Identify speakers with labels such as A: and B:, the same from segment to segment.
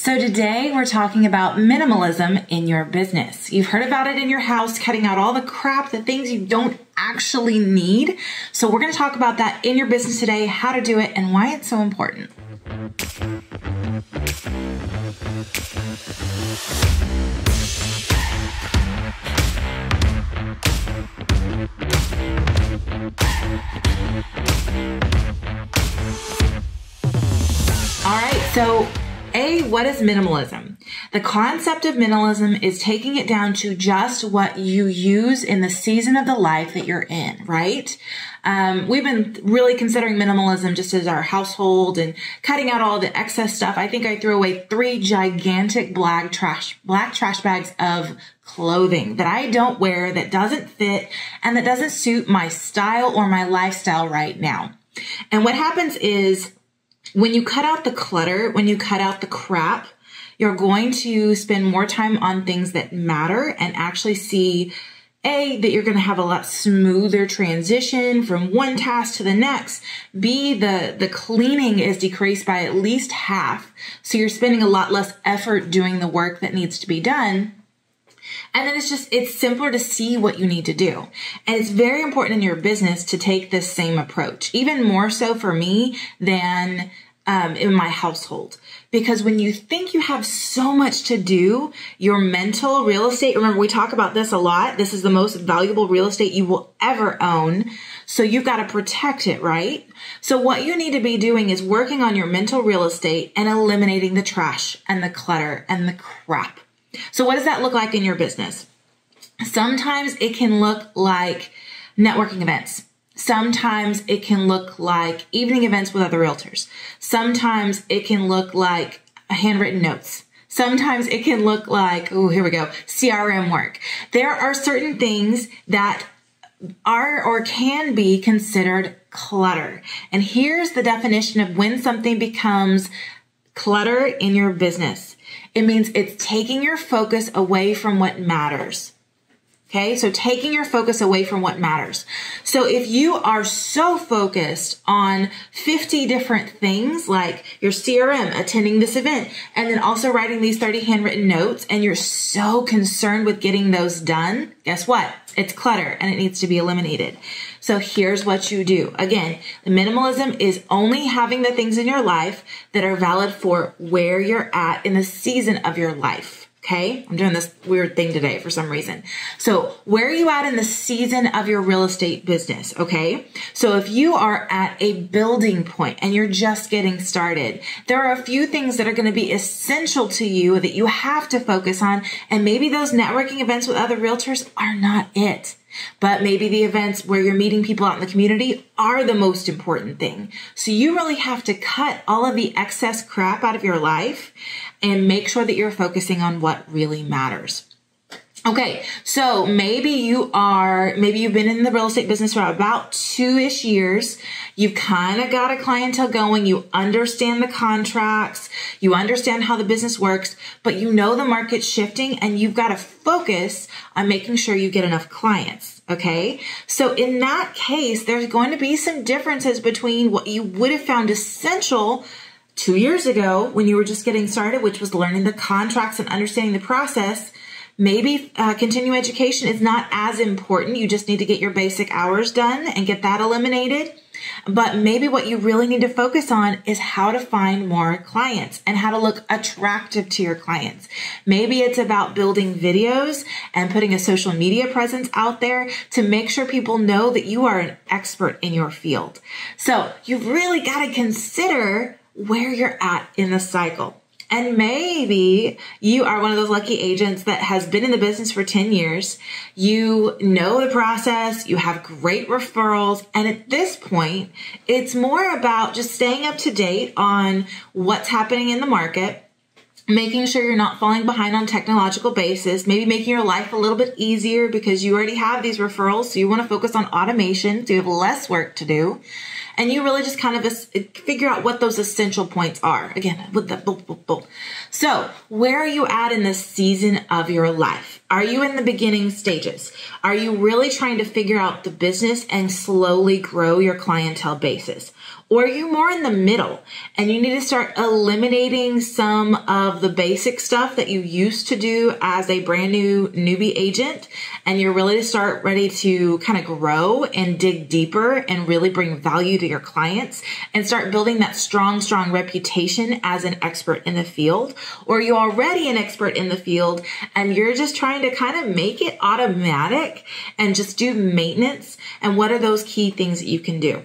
A: So today we're talking about minimalism in your business. You've heard about it in your house, cutting out all the crap, the things you don't actually need. So we're going to talk about that in your business today, how to do it and why it's so important. All right, so a, what is minimalism? The concept of minimalism is taking it down to just what you use in the season of the life that you're in, right? Um, we've been really considering minimalism just as our household and cutting out all the excess stuff. I think I threw away three gigantic black trash, black trash bags of clothing that I don't wear, that doesn't fit, and that doesn't suit my style or my lifestyle right now. And what happens is when you cut out the clutter, when you cut out the crap, you're going to spend more time on things that matter and actually see a, that you're going to have a lot smoother transition from one task to the next. B, the, the cleaning is decreased by at least half. So you're spending a lot less effort doing the work that needs to be done. And then it's just, it's simpler to see what you need to do. And it's very important in your business to take this same approach, even more so for me than um, in my household. Because when you think you have so much to do, your mental real estate, remember we talk about this a lot. This is the most valuable real estate you will ever own. So you've got to protect it, right? So what you need to be doing is working on your mental real estate and eliminating the trash and the clutter and the crap. So what does that look like in your business? Sometimes it can look like networking events. Sometimes it can look like evening events with other realtors. Sometimes it can look like handwritten notes. Sometimes it can look like, oh, here we go, CRM work. There are certain things that are or can be considered clutter. And here's the definition of when something becomes clutter in your business. It means it's taking your focus away from what matters. Okay, so taking your focus away from what matters. So if you are so focused on 50 different things like your CRM, attending this event, and then also writing these 30 handwritten notes, and you're so concerned with getting those done, guess what? It's clutter and it needs to be eliminated. So here's what you do. Again, minimalism is only having the things in your life that are valid for where you're at in the season of your life. Okay. I'm doing this weird thing today for some reason. So where are you at in the season of your real estate business? Okay. So if you are at a building point and you're just getting started, there are a few things that are going to be essential to you that you have to focus on. And maybe those networking events with other realtors are not it. But maybe the events where you're meeting people out in the community are the most important thing. So you really have to cut all of the excess crap out of your life and make sure that you're focusing on what really matters. Okay, so maybe you are, maybe you've been in the real estate business for about two ish years. You've kind of got a clientele going. You understand the contracts. You understand how the business works, but you know the market's shifting and you've got to focus on making sure you get enough clients. Okay. So in that case, there's going to be some differences between what you would have found essential two years ago when you were just getting started, which was learning the contracts and understanding the process Maybe uh, continuing education is not as important. You just need to get your basic hours done and get that eliminated. But maybe what you really need to focus on is how to find more clients and how to look attractive to your clients. Maybe it's about building videos and putting a social media presence out there to make sure people know that you are an expert in your field. So you've really got to consider where you're at in the cycle. And maybe you are one of those lucky agents that has been in the business for 10 years. You know the process. You have great referrals. And at this point, it's more about just staying up to date on what's happening in the market making sure you're not falling behind on technological basis, maybe making your life a little bit easier because you already have these referrals. So you want to focus on automation so you have less work to do and you really just kind of figure out what those essential points are. Again, with the boom, boom, boom. So, where are you at in the season of your life? Are you in the beginning stages? Are you really trying to figure out the business and slowly grow your clientele basis? Or are you more in the middle and you need to start eliminating some of the basic stuff that you used to do as a brand new newbie agent and you're really to start ready to kind of grow and dig deeper and really bring value to your clients and start building that strong, strong reputation as an expert in the field? Or you already an expert in the field and you're just trying to kind of make it automatic and just do maintenance? And what are those key things that you can do?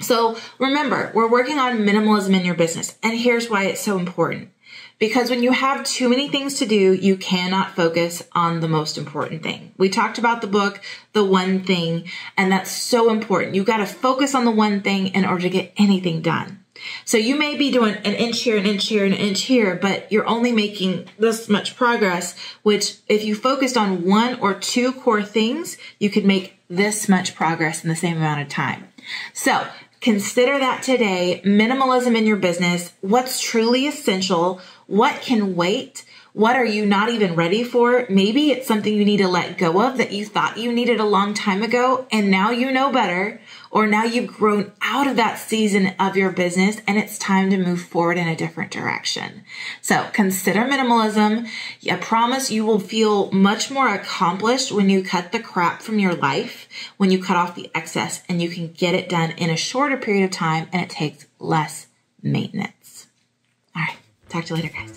A: So remember, we're working on minimalism in your business. And here's why it's so important. Because when you have too many things to do, you cannot focus on the most important thing. We talked about the book, The One Thing, and that's so important. You've got to focus on the one thing in order to get anything done. So you may be doing an inch here, an inch here, an inch here, but you're only making this much progress, which if you focused on one or two core things, you could make this much progress in the same amount of time. So Consider that today, minimalism in your business, what's truly essential, what can wait, what are you not even ready for? Maybe it's something you need to let go of that you thought you needed a long time ago and now you know better, or now you've grown out of that season of your business and it's time to move forward in a different direction. So consider minimalism. I promise you will feel much more accomplished when you cut the crap from your life, when you cut off the excess and you can get it done in a shorter period of time and it takes less maintenance. All right. Talk to you later, guys.